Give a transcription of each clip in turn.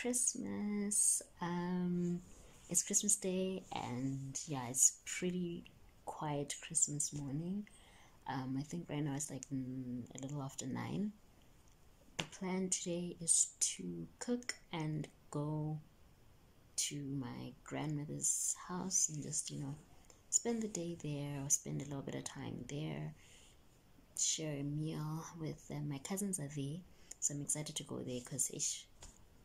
Christmas. Um, it's Christmas Day, and yeah, it's pretty quiet Christmas morning. Um, I think right now it's like mm, a little after nine. The plan today is to cook and go to my grandmother's house and just, you know, spend the day there or spend a little bit of time there, share a meal with them. My cousins are there, so I'm excited to go there because it's,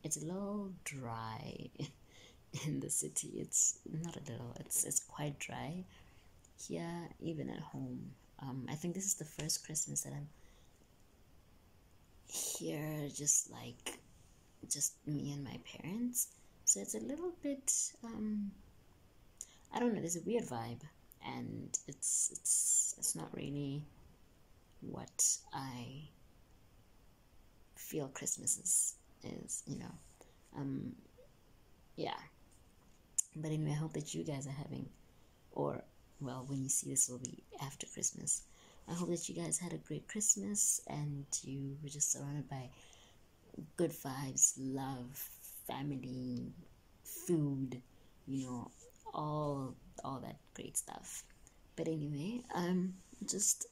it's a little dry in the city. It's not a little, it's, it's quite dry here, even at home. Um, I think this is the first Christmas that I'm here, just like just me and my parents. So it's a little bit, um, I don't know. There's a weird vibe, and it's it's it's not really what I feel Christmas is. Is you know, um, yeah. But anyway, I hope that you guys are having, or well, when you see this, will be after Christmas. I hope that you guys had a great Christmas and you were just surrounded by good vibes, love, family, food, you know, all all that great stuff. But anyway, I'm just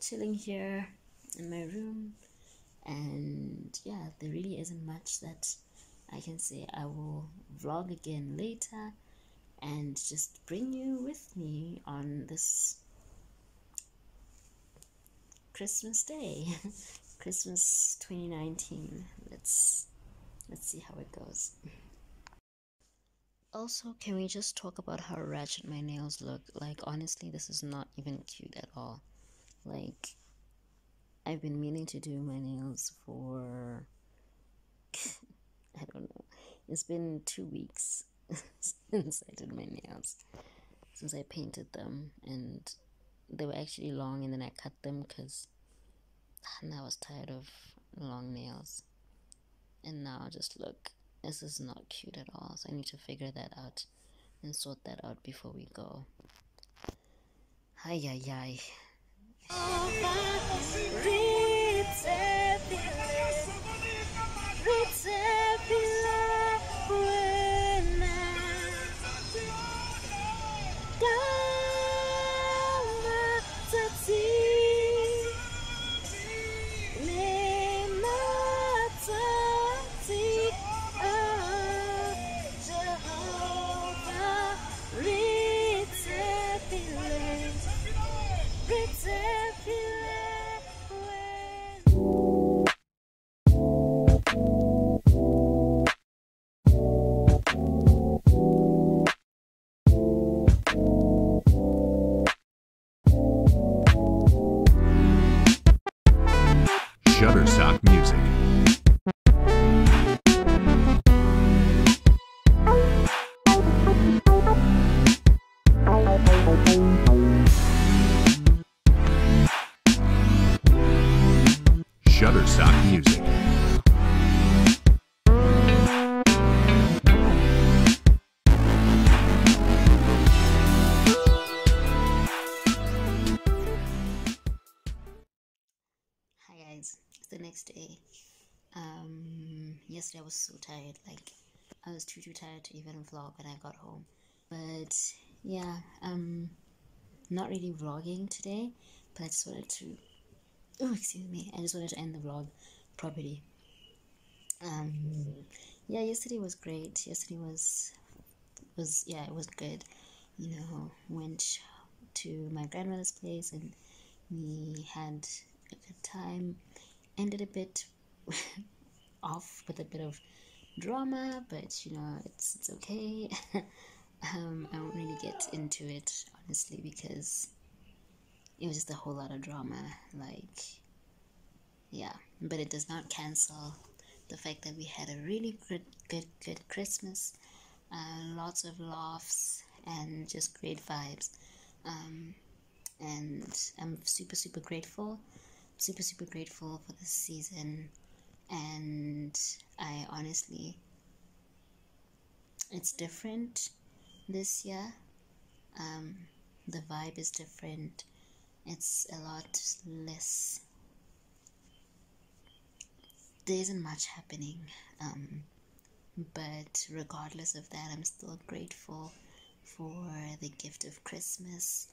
chilling here in my room and yeah, there really isn't much that I can say. I will vlog again later and just bring you with me on this Christmas Day, Christmas 2019. Let's let's see how it goes. Also, can we just talk about how ratchet my nails look? Like honestly, this is not even cute at all. Like I've been meaning to do my nails for I don't know. It's been 2 weeks since I did my nails. Since I painted them and they were actually long and then I cut them because I was tired of long nails. And now just look, this is not cute at all. So I need to figure that out and sort that out before we go. Hi, hi, hi. Real Shutterstock Music. I was so tired, like I was too too tired to even vlog when I got home. But yeah, um, not really vlogging today, but I just wanted to. Oh, excuse me. I just wanted to end the vlog properly. Um, yeah, yesterday was great. Yesterday was was yeah, it was good. You know, went to my grandmother's place and we had a good time. Ended a bit off with a bit of drama, but you know, it's it's okay. um, I won't really get into it honestly because it was just a whole lot of drama. Like, yeah, but it does not cancel the fact that we had a really good, good, good Christmas. Uh, lots of laughs and just great vibes. Um, and I'm super, super grateful. Super, super grateful for this season. And I honestly, it's different this year. Um, the vibe is different. It's a lot less. There isn't much happening. Um, but regardless of that, I'm still grateful for the gift of Christmas.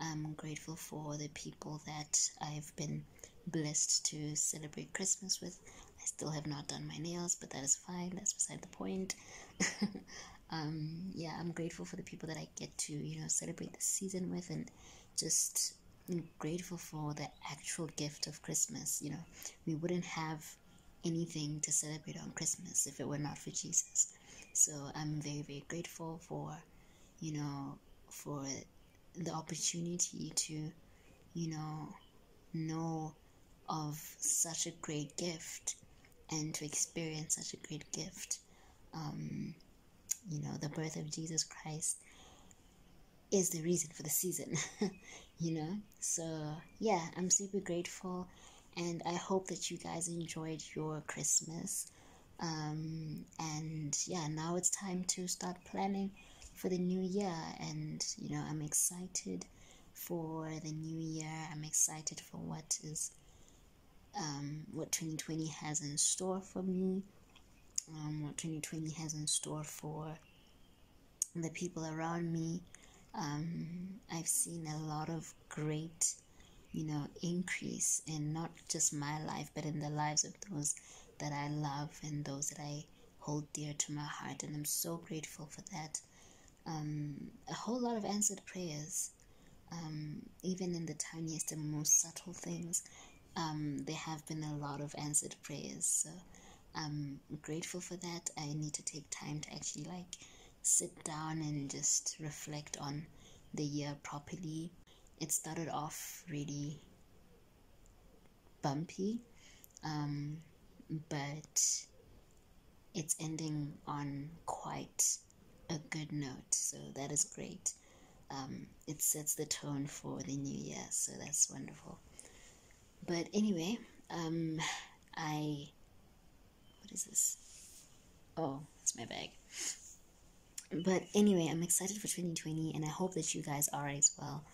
I'm grateful for the people that I've been blessed to celebrate Christmas with. I still have not done my nails, but that is fine. That's beside the point. um, yeah, I'm grateful for the people that I get to, you know, celebrate the season with and just grateful for the actual gift of Christmas. You know, we wouldn't have anything to celebrate on Christmas if it were not for Jesus. So I'm very, very grateful for, you know, for the opportunity to, you know, know of such a great gift and to experience such a great gift. Um, you know, the birth of Jesus Christ is the reason for the season, you know? So, yeah, I'm super grateful and I hope that you guys enjoyed your Christmas. Um, and yeah, now it's time to start planning for the new year, and you know, I'm excited for the new year. I'm excited for what is um, what 2020 has in store for me, um, what 2020 has in store for the people around me. Um, I've seen a lot of great, you know, increase in not just my life, but in the lives of those that I love and those that I hold dear to my heart. And I'm so grateful for that. Um, a whole lot of answered prayers, um, even in the tiniest and most subtle things. Um, there have been a lot of answered prayers. So I'm grateful for that. I need to take time to actually like sit down and just reflect on the year properly. It started off really bumpy, um, but it's ending on quite a good note, so that is great. Um, it sets the tone for the new year, so that's wonderful. But anyway, um, I what is this? Oh, it's my bag. But anyway, I'm excited for 2020 and I hope that you guys are as well.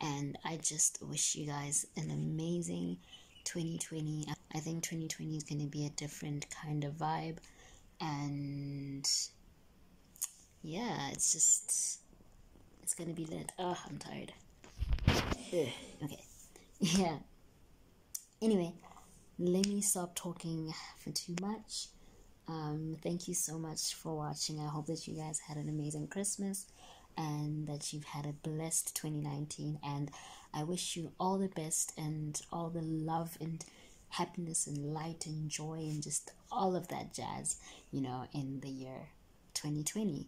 And I just wish you guys an amazing 2020. I think 2020 is going to be a different kind of vibe. And yeah, it's just, it's going to be lit. Oh, I'm tired. Ugh, okay. Yeah. Anyway, let me stop talking for too much. Um, thank you so much for watching. I hope that you guys had an amazing Christmas and that you've had a blessed 2019. And I wish you all the best and all the love and happiness and light and joy and just all of that jazz, you know, in the year 2020.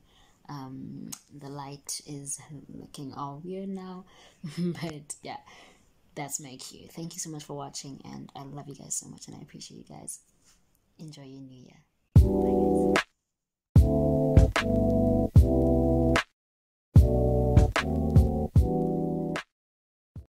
Um, the light is looking all weird now, but yeah, that's my cue. Thank you so much for watching, and I love you guys so much, and I appreciate you guys. Enjoy your new year. Bye, guys.